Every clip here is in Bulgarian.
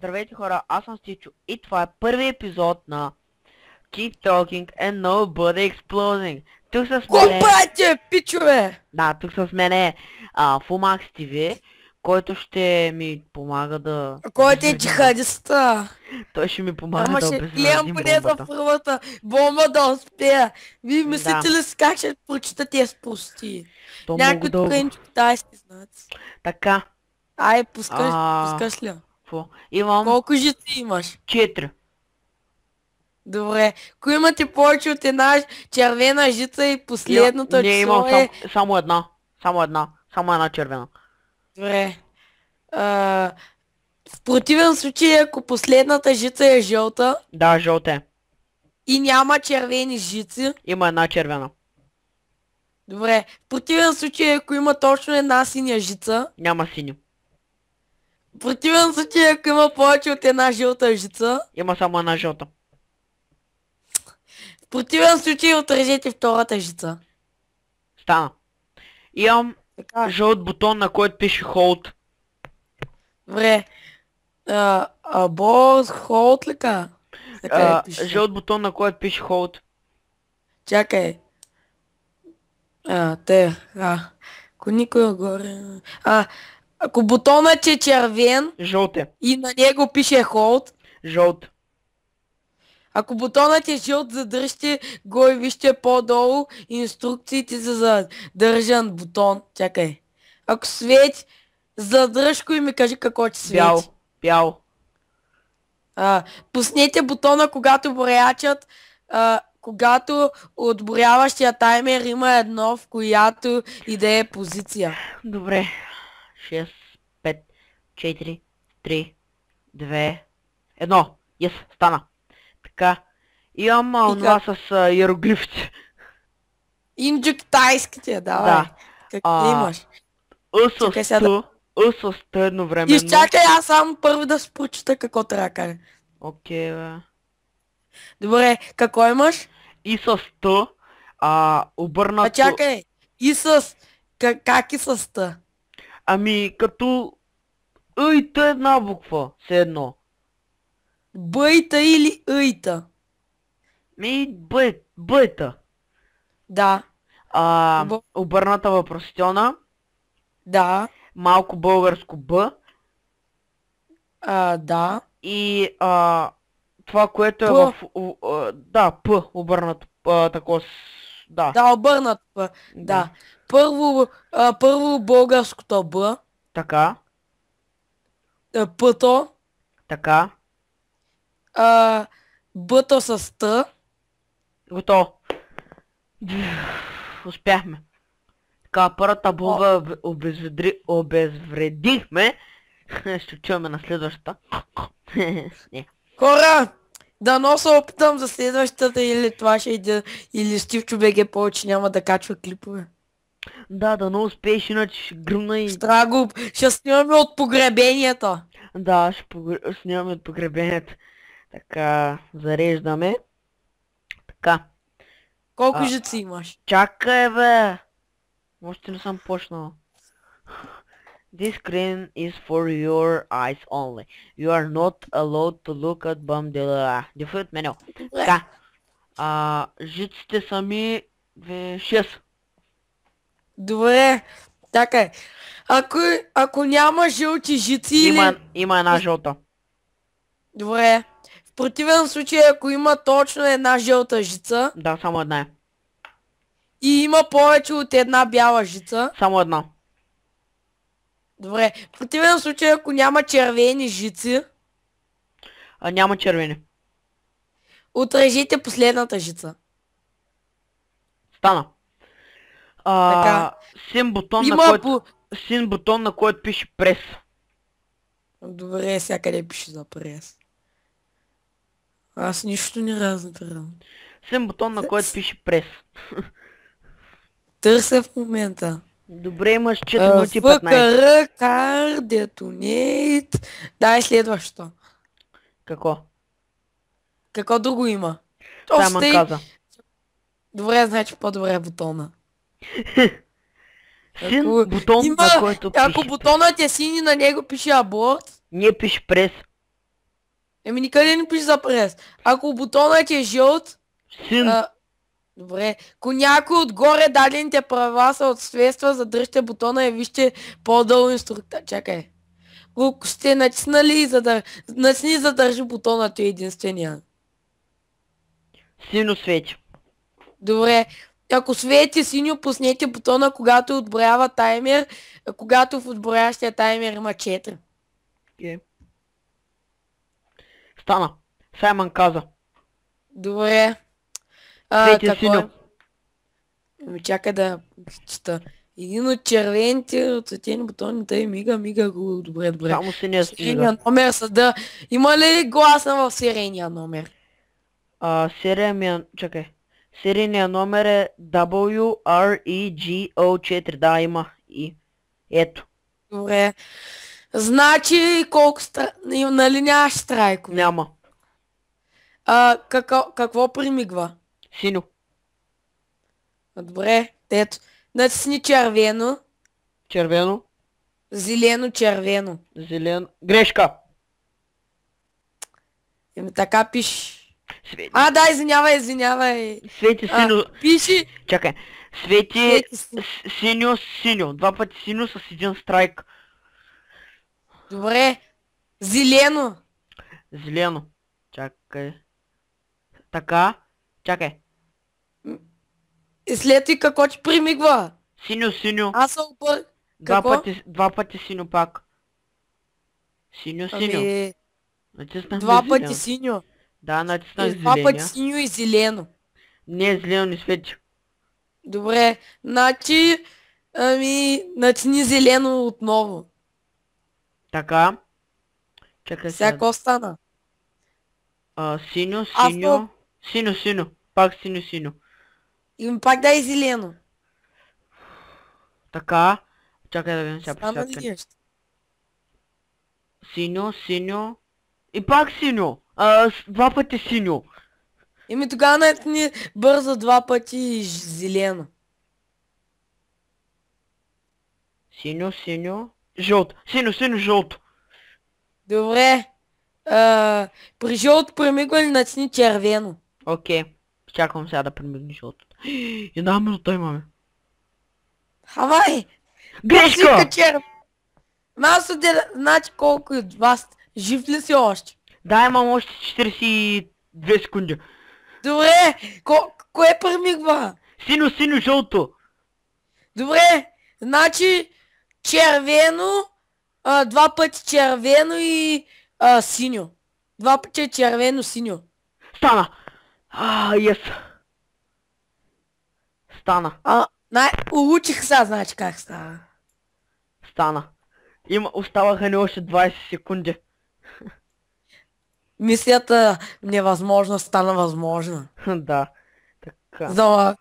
Здравейте хора, аз съм Стичо и това е първи епизод на Keep Talking and Nobody Exploding. Тук с мене... правите, пичове? Да, тук с мене а, Fumax TV, който ще ми помага да... Кой ти е обезвредим- джихадиста? Той ще ми помага Ама да ще гледам обезвредим поне за бомбата. първата бомба да успея. Вие мислите Да. ли си как ще прочита тези прости? Някой тук е китайски знаци. Така, Ай, пускаш, А. пускаш ли? Какво? Имам Колко жици имаш? 4. Добре. Кой имате повече от една червена жица и последното Не, число имам е... сам, само една. Само една. Само една червена. Добре. А, в противен случай, ако последната жица е жълта Да, жълте. е. и няма червени жици, Има една червена. добре. В противен случай, ако има точно една синя жица, Няма сини. В противен случай, ако има повече от една жълта жица, Има само една жълта. в противен случай отрежете втората жица. Стана. Имам Така. жълт бутон, на който пише Hold. Добре. А, а бос, холд ли ка? А, е жълт бутон, на който пише Hold. Чакай. А, те, а. Ако никой отгоре... А, ако бутонът е червен Жълт е. и на него пише hold, Жълт. ако бутонът е жълт, задръжте го и вижте по-долу инструкциите за задържан бутон. Чакай. Ако свети, задръж го и ми кажи какво ти свети. Бял. Бял. А, пуснете бутона, когато броячат, а, когато отборяващия таймер има едно, в която и да е позиция. Добре. 6, 5, 4, 3, 2, 1. Yes, стана. Така. Имам онова с а, иероглифите. Инджо китайските, давай. Да. Какво А, имаш? С Т едновременно. Изчакай аз само първо да прочита какво трябва да кажа. Окей, бе. Добре, какво имаш? И с Т. А, обърнато... А чакай. И с... Как, как и с Т? Ами, като... И Т една буква. Все едно. Бъйта или Ыйта? Ми, Б, Б-та. Да. А, Б. обърната въпросителна. Да. Малко българско Б. А, да. И а, това, което е П. в... у- а, да, П, обърнато. А, тако с... Да. Да, обърнат П. Да. Първо, а, първо българското Б. Така, а, Пъто. така. А, Бъто с Т. Готово. Успяхме. Така, първата бомба обе- обезвредри... обезвредихме. Ще чуваме на следващата. Хора! Дано се опитам за следващата или това ще иде, или Стивчо БГ повече няма да качва клипове. Да, да не успееш, иначе гръмна и... Ще трябва да го... Ще снимаме от погребението. Да, ще погр... снимаме от погребението. Така, зареждаме. Така. Колко А. жици имаш? Чакай, бе! Още не съм почнал. This screen is for your eyes only. You are not allowed to look at Bumdilla. Default menu. Така. А, жиците са ми 6. Добре. Така е. Ако, ако няма жълти жици Има, или... има една жълта. Добре. В противен случай, ако има точно една жълта жица Да, само една е. и има повече от една бяла жица, Само една. добре. В противен случай, ако няма червени жици, А, няма червени. отрежете последната жица. Стана. А, Така. син бутон, на Има който, по... син бутон, на който пише прес. Добре, всякъде пише за прес. Аз нищо не разбирам. Син бутон, на който пише прес. Търся в момента. Добре, имаш 4 А, минути и 15. ФКР, кар, детонейт. Дай следващо. Какво? Какво друго има? Сте... каза. Добре, значи по-добре е бутона. Син Ако бутон, има- на който Ако пише. бутонът е син и на него пише аборт, Ние пише прес. Еми никъде не пише за прес. Ако бутонът е жълт, Син. а, добре. Ако някой отгоре дадените права съответства, задръжте бутона и вижте по-дълго инструкта. Чакай. Ако сте натиснали, за да... Натисни за да държи бутона, той е единствения. Сино свети. Добре. Ако свети синьо, пуснете бутона, когато отброява таймер, когато в отброящия таймер има 4. Окей. Стана. Саймън каза. Добре. А, Свети какво синьо. е? Ами чакай да чета. Един от червените оцветени бутони, тъй мига, мига го. Добре, добре. Само синия снига. Серийния номер съда. Има ли гласна в серийния номер? А, серия ми е... Чакай. Серийният номер е WREGO4. Да, има. И. Ето. Добре. Значи колко стра... Нали нямаш страйкове? Няма. А, какво, какво примигва? Синьо. А, Добре, ето. Натисни червено, Червено. зелено, червено. Зелено. Грешка. Еми така пише. Свети. А, да, извинявай, извинявай. Свети А, синьо. пиши. Чакай. Свети Свети синьо, синьо. Два пъти синьо с един страйк. Добре. Зелено. Зелено. Чакай. Така. Чакай. И след и какво ти примигва? Синьо, синьо. Аз съм обър... Два пъти, два пъти синьо пак. Синьо, синьо. Ами, Натиснах два пъти синьо. Да, натиснах И два пъти зеления. синьо и зелено. Не, зелено не свети. Добре. Значи, ами, натисни зелено отново. Така. Чакай Сега сега. стана? А, синьо, синьо. то- Синьо, синьо. Пак синьо, синьо. И пак дай зелено. Така. Чакай да видим сега нещо? Синьо, синьо. И пак синьо. А, два пъти синьо. Еми тогава натисни бързо два пъти и ж- зелено. Синьо, синьо. Жълто. Синьо, синьо, жълто. Добре. А, при жълто премигване натисни червено. Окей. Чакам сега да премигне жълтото. Една минута имаме. Хавай! Грешка! Ма аз отделя, значи колко от вас? Жив ли си още? Да, имам още 42 секунди. Добре, ко, кое премигва? Синьо, синьо, жълто. Добре, значи червено, а, два пъти червено и а, синьо. Два пъти червено, синьо. Стана. А, ес. Стана. А, най- улучих сега, значи как става. Стана. Има, оставаха ни още 20 секунди. Мисията невъзможна стана възможна. да. Така. За...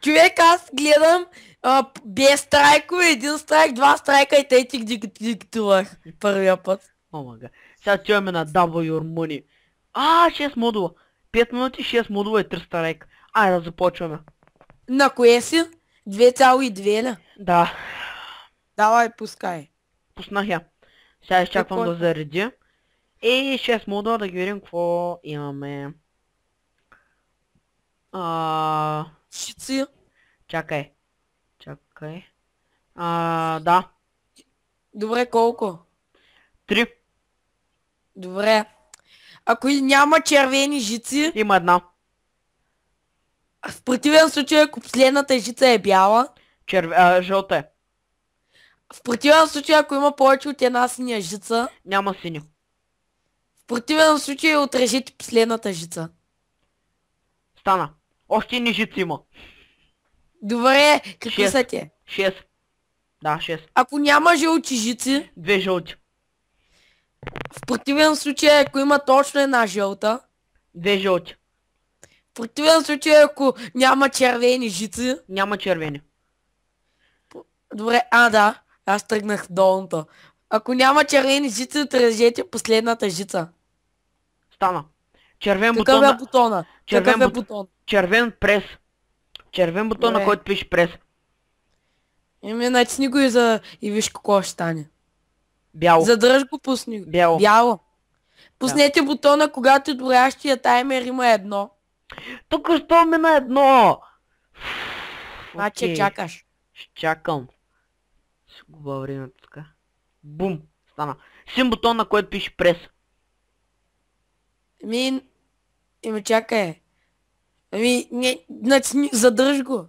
Човек, аз гледам а, без страйкове, един страйк, два страйка и те ти диктувах първия път. О, мага. Сега отиваме на Double Your Money. А, 6 модула. 5 минути, 6 модула и 300 рек. Айде да започваме. На кое си? 2,2 ли? Да. Давай, пускай. Пуснах я. Сега изчаквам Какво е? да зареди. И 6 модула да ги видим какво имаме. А, Шици. чакай. Чакай. А, да. Добре, колко? 3. Добре. Ако няма червени жици, Има една. в противен случай, ако последната жица е бяла, Черв... А, жълта е. в противен случай, ако има повече от една синя жица, Няма синьо. Противен случай отрежете последната жица. Стана. Още ни жици има. Добре, какви Шест. са те? 6. Да, 6. Ако няма жълти жици, Две жълти. в противен случай, ако има точно една жълта, Две жълти. в противен случай, ако няма червени жици, Няма червени. добре, а да, аз тръгнах долното. Ако няма червени жици, отрежете последната жица. Стана. Червен Какъв бутон. е на- бутона? червен Какъв е бут- бутон? Червен прес. Червен бутон, на който пише прес. Еми, натисни го и, за... и виж какво ще стане. Бяло. Задръж го, пусни го. Бяло. Бяло. Пуснете бутона, когато отброящия таймер има едно. Тук що мина едно? Значи Окей, чакаш. Ще чакам. Ще губа времето така. Бум! Стана. Син бутон, на който пише прес. Ами, еми чакай. Ами, не, начни, задръж го.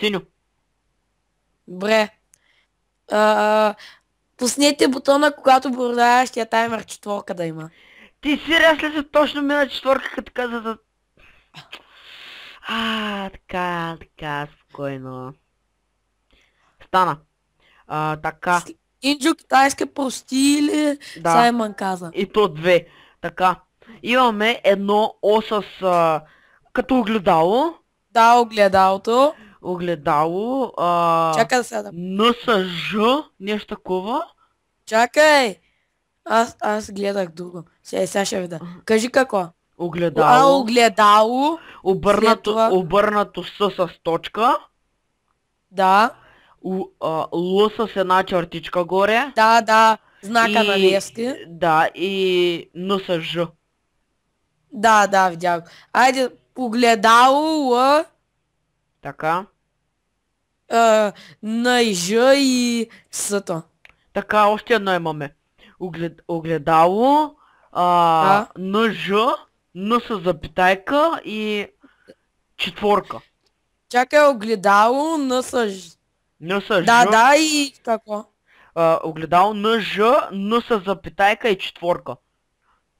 Синьо. Добре. А, пуснете бутона, когато бордаящия таймер четворка да има. Ти ли се точно мина четвърка, като каза за... А, така, така, спокойно. Стана. А, така, Инджо китайска прости или да. Саймън каза. И то две. Така. Имаме едно О с... А, като огледало. Да, огледалото. Огледало. А, Чакай да седа. Н с Ж. Нещо такова. Чакай! Аз, аз гледах друго. Сега, сега ще видя. Кажи какво? А, Огледало. огледало. Обърнато, това- обърнато с с точка. Да. У, а, Л с една чертичка горе. Да, да. Знака на лески. Да, и Н с Ж. Да, да, видях. Айде, огледало, Л, Така. а, на и Ж и Сто. Така, още едно имаме. Оглед, огледало, а, Да. Н Ж, Н с запитайка и четворка. Чакай, огледало, на с... Ж. Н с Ж, Да, да и какво? а, огледало Н Ж, Н с запитайка и четворка.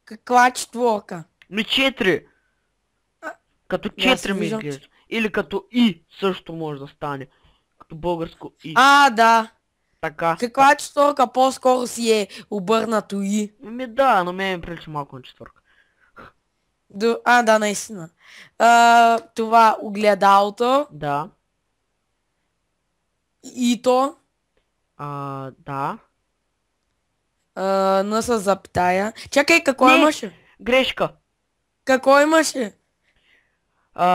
Каква четворка? Ми четири. Като четири ми изглежда. Или като И също може да стане. Като българско И. А, да. Така. Каква четворка по-скоро си е обърнато и? Ми да, на мен ми прилича малко на четвърка. До... А, да, наистина. А, това огледалото Да. и то А, да. а, на с запитая. Чакай, какво имаше? Грешка. Какво имаше? А,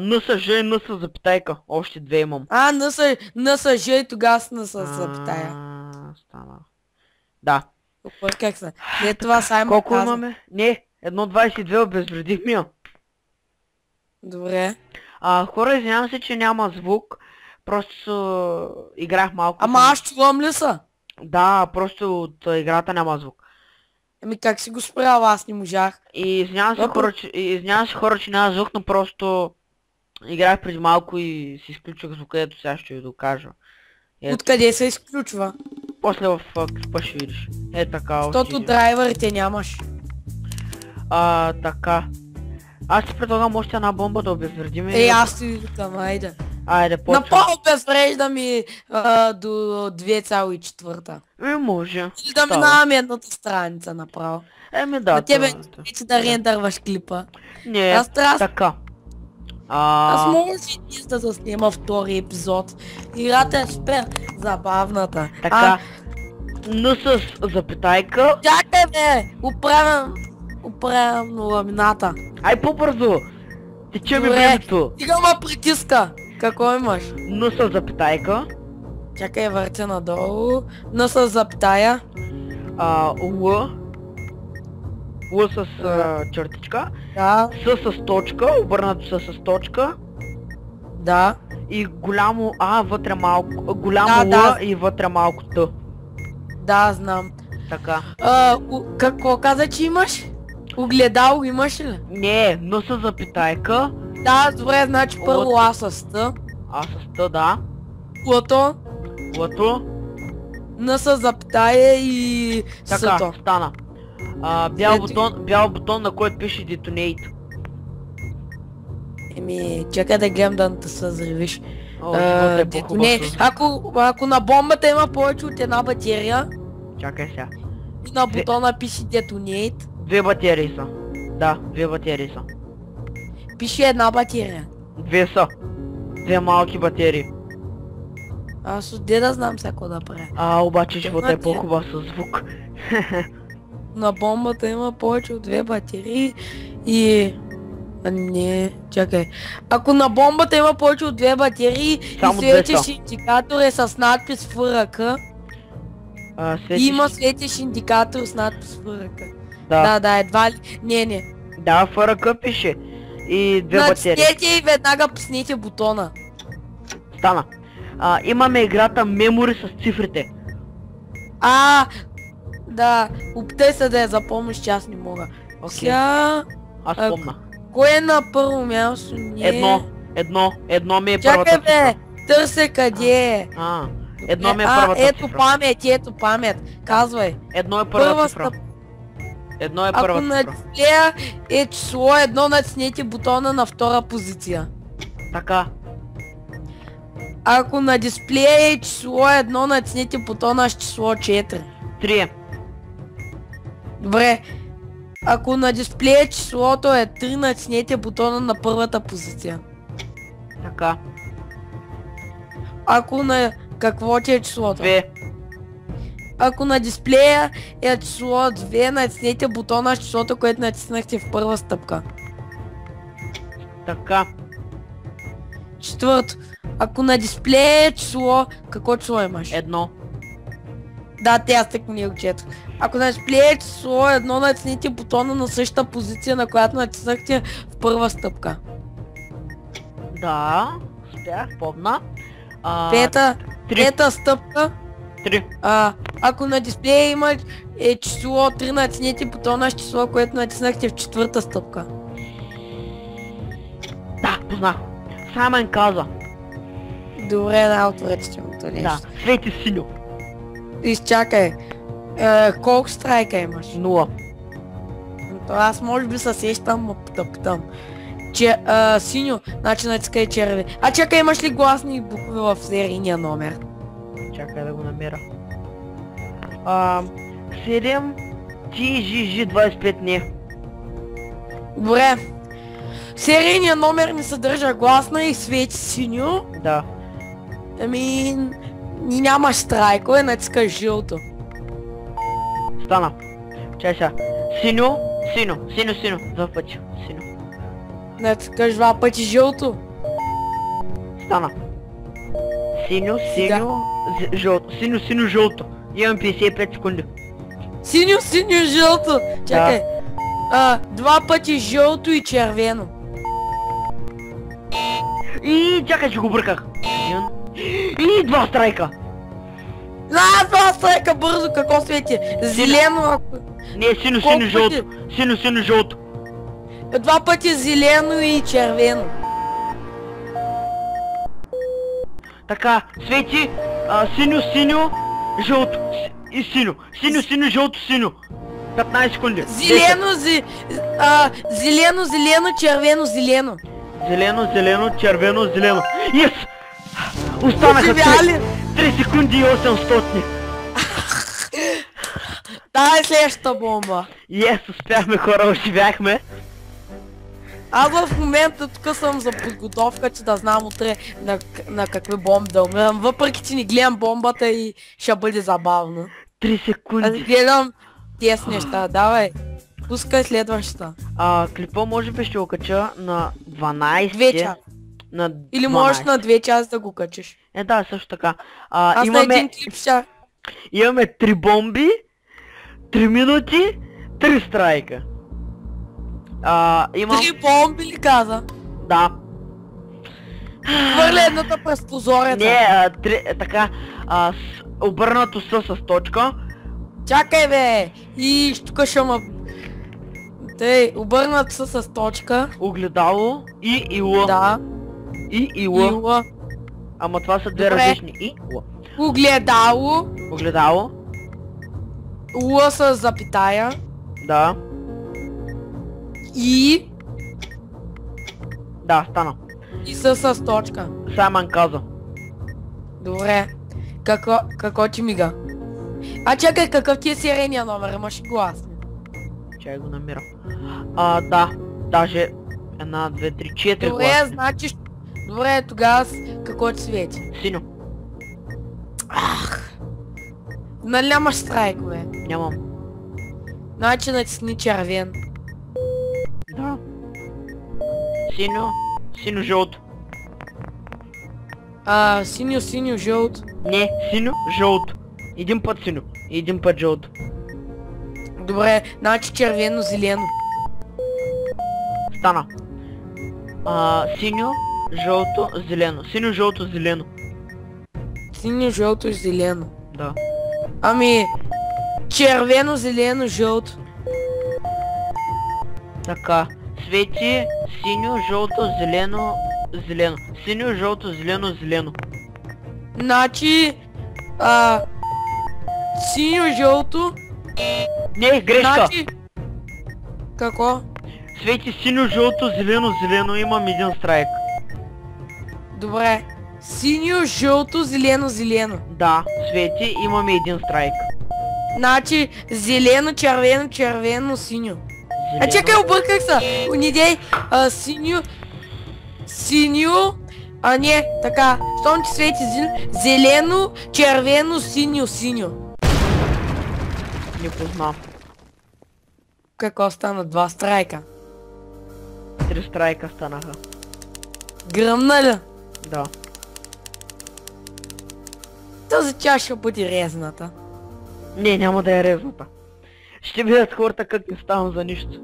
Н с Ж и Н с запитайка. Още две имам. А, на с, на с Ж и тогава с на с запитая. Стана. Да. Обърках се. Не, това Саймон Колко каза. имаме? Не, 1.22 обезвредихме я. Добре. А, хора, извинявам се, че няма звук. Просто играх малко. Ама аз чувам ли са? Да, просто от играта няма звук. Ами как си го спрял, аз не можах. И извинявам се, хора, че, извинявам се хора, че няма звук, но просто играх преди малко и си изключвах звука, ето сега ще ви докажа. Ето, Откъде се изключва? после в клипа ще видиш. Е така, Защото драйверите нямаш. А, така. Аз ти предлагам още една бомба да обезвредим. да- аз ти викам, айде. Айде, почвам. Напълно безврежда ми а, до 2,4. Ми може. Или да минаваме едната страница направо. Еми да. На тебе вече да рендърваш клипа. Не, Аз трябва... така. А, Аз мога си днес да заснема втори епизод. Играта е супер забавната. Така. Н с запитайка. А, чакай бе! Оправям... Оправям ламината. Ай по-бързо. Тече ми времето. Стига ма притиска. Какво имаш? Н с запитайка. Чакай, въртя надолу. На с запитая. А, Л. Л с а, чертичка. Да, С с точка. Обърнато с с точка. да. И голямо А вътре малко. Голямо Да, Л да. и вътре малко Т. Да, знам. Така. А, какво каза, че имаш? Огледало имаш ли? Не, Н с запитайка. Да, добре, значи първо От- А с Т. А с Т, да. Лото, Лато. Н с запитая и Така, Сато. стана. А, бял, Ето. бутон, бял бутон, на който пише Detonate. Еми, чакай да гледам да не те се взривиш. О, А, е по-хубав не, ако, ако на бомбата има повече от една батерия Чакай сега. и на бутона пише Detonate, Две батерии са. Да, две батерии са. Пише една батерия. Две са. Две малки батерии. Аз отде да знам всяко да правя. А, обаче живота е по-хубав с звук. На бомбата има повече от две батерии и... А, не, чакай. Ако на бомбата има повече от две батерии Само и светиш индикатор е с надпис ФРК, А, светиш... има светиш индикатор с надпис ФРК. Да. Да, да, едва ли. Не, не. Да, ръка пише. И две батерии. Натиснете и веднага пуснете бутона. Стана. А, имаме играта Memory с цифрите. А, да, опитай се да я запомниш, че аз не мога. Окей, Сега, аз а, помна. кое е на първо място? Не. Едно, едно, едно ми е Чакай първата бе, цифра. търся къде е. А, едно ми е а, първата ето цифра. памет, ето памет. Казвай. Едно е първа Първа цифра. стъп. Едно е Ако първа на цифра. дисплея е число едно, натиснете бутона на втора позиция. Така. Ако на дисплея е число едно, натиснете бутона с число 4. Три. е. Добре. Ако на дисплея числото е 3, натиснете бутона на първата позиция. Така. Ако на какво ти е числото? Две. Ако на дисплея е число 2, натиснете бутона с числото, което натиснахте в първа стъпка. Така. Четвърто. Ако на дисплея е число, какво число имаш? Едно. Да, те аз так не го четох. Ако на дисплея е число едно, натиснете бутона на същата позиция, на която натиснахте в първа стъпка. Да. Успях, помна. А, Пета, Три. пета стъпка. Три. А, ако на дисплея има е число 3, натиснете бутона с число, което натиснахте в четвърта стъпка. Да, познах. Саймън каза. Добре, най-отвратителното нещо. Да. Свети синьо. Изчакай. Е, колко страйка имаш? Нула. То аз може би се сещам, ма потъптам. Че, а, синьо, значи натискай червен. А чакай, имаш ли гласни букви в серийния номер? Чакай да го намеря. А, 7 TGG 25 не. Добре. Серийният номер не съдържа гласна и свети синьо. Да. Ами, ни нямаш страйкове, натискаш жълто. Стана. Чай сега. Синьо, синьо, синьо, синьо. Два пъти. Синьо. Натискаш два пъти жълто. Стана. Синьо, синьо, з- жълто. Синьо, синьо, жълто. Имам 55 секунди. Синьо, синьо, жълто. Чакай. А, два пъти жълто и червено. И чакай, че го бърках. И два страйка. А, два страйка бързо, какво свети? Зелено, ако... Не, синьо, Колко синьо, жълто. Синьо, синьо, жълто. Два пъти зелено и червено. Така, свети, а, синьо, синьо, жълто. С- И синьо. Синьо, синьо, жълто, синьо. 15 секунди. 10. Зелено, зе... а, зелено, зелено, червено, зелено. Зелено, зелено, червено, зелено. Yes! Останаха Оживя 3, ли? 3 секунди и 800. Дай следващата бомба. Yes, успяхме хора, оживяхме. Аз в момента тук съм за подготовка, че да знам утре на, на какви бомби да умирам. Въпреки, че не гледам бомбата и ще бъде забавно. 3 Аз секунди. гледам тези неща. Давай. Пускай следващата. А, клипа може би ще го кача на 12. Две часа. На Или 12. можеш на две часа да го качиш. Е, да, също така. А, Аз на имаме, един клип ще... имаме 3 бомби, 3 минути, 3 страйка. А, имам... Три бомби ли каза? Да. Хвърля едната през прозореца. Не, а, три, така, а, с, обърнато с, с точка. Чакай бе! И тук ще ма... Тъй, обърнат са с точка. Огледало и ила. Да. И ила. Ила. Ама това са две Добре. различни. И ила. Огледало. Огледало. Ула с запитая. Да. И... Да, стана. И са с точка. Саймън каза. Добре. Какво, какво ти мига? А чакай, какъв ти е серийния номер? Имаш глас? Чай го намирам. А, да. Даже една, две, три, четири Добре, гласни. значи... Добре, тогава с какво ти свети? Синьо. Нали нямаш страйкове? Нямам. Значи натисни червен. Синьо. Синьо жълто. А, синьо, синьо, жълт. Не, синьо, жълто. Един път синьо. и Един път жълто. Добре, значи червено-зелено. Стана. А, синьо, жълто, зелено. Синьо, жълто, зелено. Синьо, жълто и зелено. Да. Ами, червено, зелено, жълто. Така. Свети, синьо, жълто, зелено, зелено. Синьо, жълто, зелено, зелено. Значи, а, синьо, жълто. Не, грешка. Значи, какво? Свети, синьо, жълто, зелено, зелено. Имам един страйк. Добре. Синьо, жълто, зелено, зелено. Да, Свети, имаме един страйк. Значи, зелено, червено, червено, синьо. А чакай, обърках се. Не дей, а, синьо, синьо, а не, така, щом ти свети зел- зелено, червено, синьо, синьо. Не познам. Какво стана? Два страйка. Три страйка станаха. Гръмна ли? Да. Тази чаша бъде резната. Не, няма да е резната. Ще видят хората как не ставам за нищо.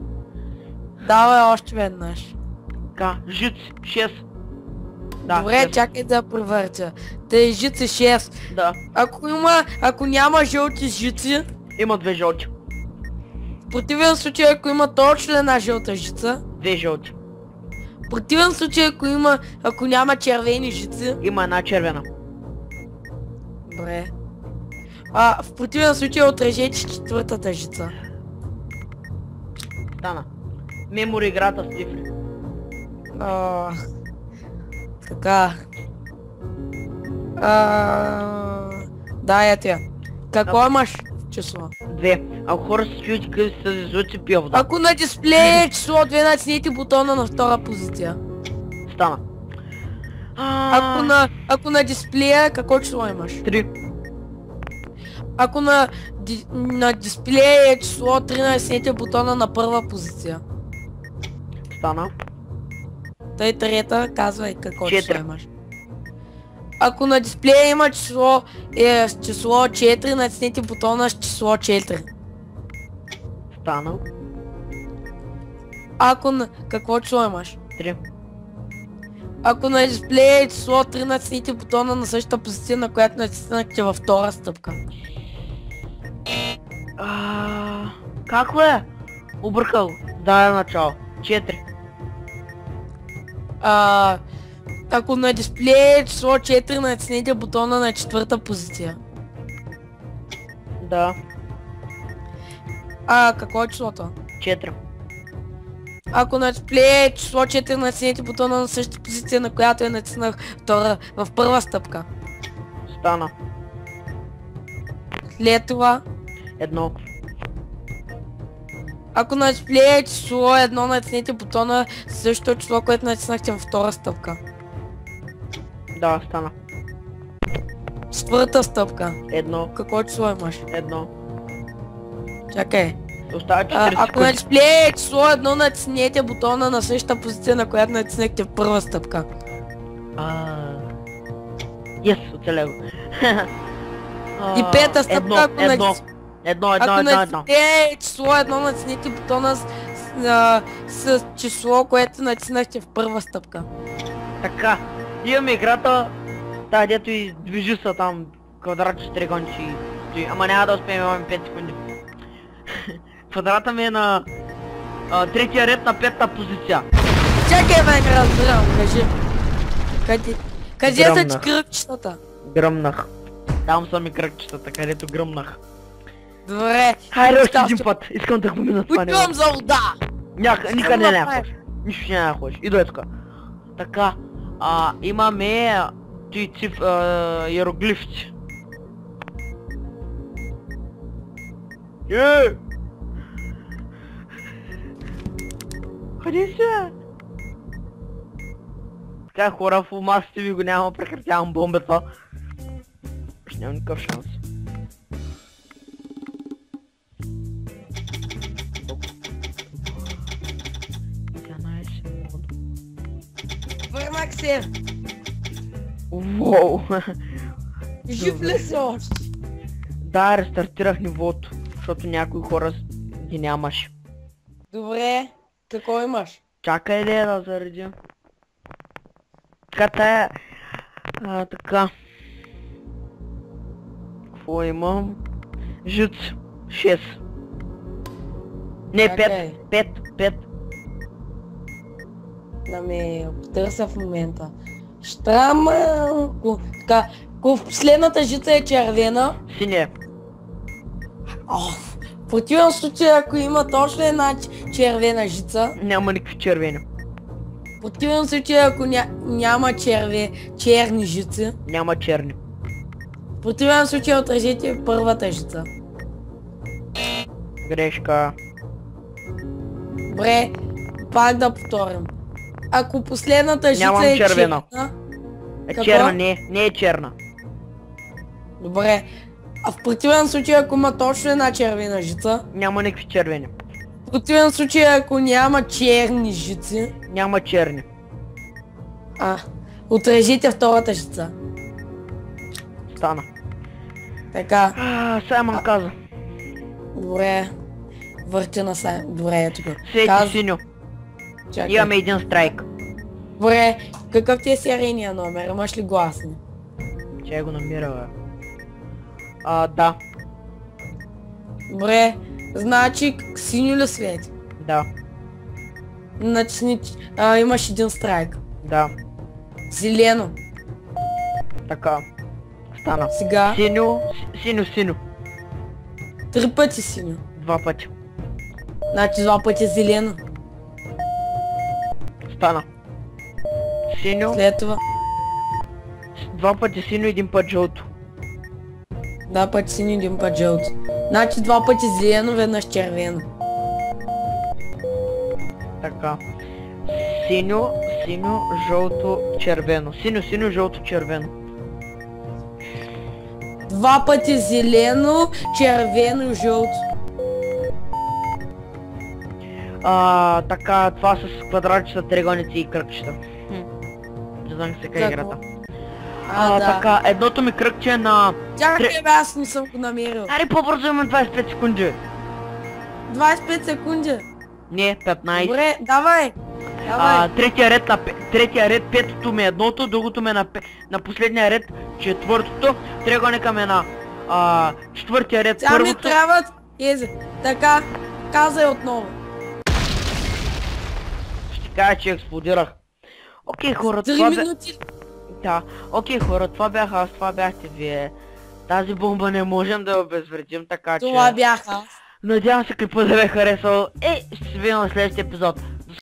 Давай още веднъж. Така, жици, 6. Да, Добре, шест. чакай да превъртя. Тъй жици 6. Да, Ако има, ако няма жълти жици, има две жълти. в противен случай ако има точно една жълта жица, Две жълти. в противен случай ако има, ако няма червени жици, Има една червена. добре. А, в противен случай отрежете четвъртата жица. Стана. Мемори играта с цифри. А, така. А, да, я тя. Какво имаш число? Две. Ако хора се чуят къде са звуци, пия вода. Ако на дисплея е число 2, натиснете бутона на втора позиция. Стана. Ако на, ако на дисплея, какво число имаш? Три. Ако на, на дисплея е число 3, натиснете бутона на първа позиция. Стана. Тъй трета, казвай какво Четири. число имаш. Ако на дисплея има число, е с число 4, натиснете бутона с число 4. Стана. Ако на... Какво число имаш? Три. Ако на дисплея е число 3, натиснете бутона на същата позиция, на която натиснахте във втора стъпка. А, как е? Объркал. Да, начало. Четири. А, ако на дисплея е число 4, натиснете бутона на четвърта позиция. Да. А, какво е числото? Четири. Ако на дисплея е число 4, натиснете бутона на същата позиция, на която я натиснах втора, в първа стъпка. Стана. След това, Едно. ако на дисплея е число 1, натиснете бутона същото число, което натиснахте във втора стъпка. Да, стана. Четвърта стъпка. Едно. Какво число имаш? Едно. Чакай. Остава А, 40 ако на секунди. дисплея е число 1, натиснете бутона на същата позиция, на която натиснахте в първа стъпка. А. Yes, оцелях. го. И А, пета стъпка, едно, ако на едно, едно, едно, Ако едно, едно. е число 1, натиснете бутона с, а, с число, което натиснахте в първа стъпка. Така, имаме играта, тази дето и движи се там, квадратче тригонче и стои. Ама няма да успеем, имаме 5 секунди. Квадрата ми е на а, третия ред на петата позиция. Чакай, бе, разбирам, кажи. Къде, къде са Гръмнах. ти кръгчетата? Гръмнах. Там са ми кръгчетата, където гръмнах. Добре. Хайде още Став, един че- път, искам да го мина това ниво. Отивам за вода! Няка, Искам никъде да не правиш. ходиш. Нищо няма да ходиш. Идва е тук. Така, а, имаме ти циф, а, иероглифти. Е! Къде са? Така хора в умасите ми го няма, прекратявам бомбата. Ще нямам никакъв шанс. Се! Уоу! Жив ли си още? Да, рестартирах нивото, защото някои хора Ги нямаш. Добре. Какво имаш? Чакай да я да заредя. Така тая... А, така. Какво имам? Жуц. 6. Не, 5. Чакай. 5. 5. Да ме търся в момента. Штрамалко. Така, ако в последната жица е червена, Синя. О, в противен случай, ако има точно една червена жица, Няма никакви червени. в противен случай, ако ня, няма черве, черни жици, Няма черни. в противен случай отражете първата жица. Грешка. Добре, пак да повторим. Ако последната жица Нямам е червена. черна, Е, Какво? черна не, не е черна. добре. А в противен случай, ако има точно една червена жица, Няма никакви червени. в противен случай, ако няма черни жици, Няма черни. а, отражите втората жица. Стана. Така. А, Саймън каза. Добре. Върти на сайт. Добре, ето го. Свети Каз- синьо. Чакай. Имаме един страйк. Добре, какъв ти е серийния номер? Имаш ли гласни? Че го намира, бе. А, да. Добре, значи синьо ли свети? Да. Значи а, имаш един страйк. Да. Зелено. Така. Стана. Сега Синьо, си- синьо, синьо. три пъти синьо. Два пъти. Значи два пъти зелено. Стана. Синьо, След това два пъти синьо, един път жълто. два пъти синьо, един път жълто. Значи два пъти зелено, веднъж червено. Така. Синьо, синьо, жълто, червено. Синьо, синьо, жълто, червено. Два пъти зелено, червено, жълто. А, така, това с квадратчета, триъгълници и кръгчета. Не знам е Какво? играта. А, А, да. така, едното ми кръгче е на... Чакай, бе, аз не съм го намерил. Аре, по-бързо имаме 25 секунди. 25 секунди. Не, 15. Добре, давай. А, третия ред, на, третия ред, петото ми е едното, другото ми е на, на последния ред, четвъртото, триъгълника ми е на а, четвъртия ред, Сега ми първото. трябват ези. Така, казай отново. Кажа, че експлодирах. Окей, хора, това бе... Да, окей, хора, това бях аз, това бяхте вие. Тази бомба не можем да я обезвредим, така че... Това бях аз. Надявам се клипът да ви е харесал и ще се видим в следващия епизод.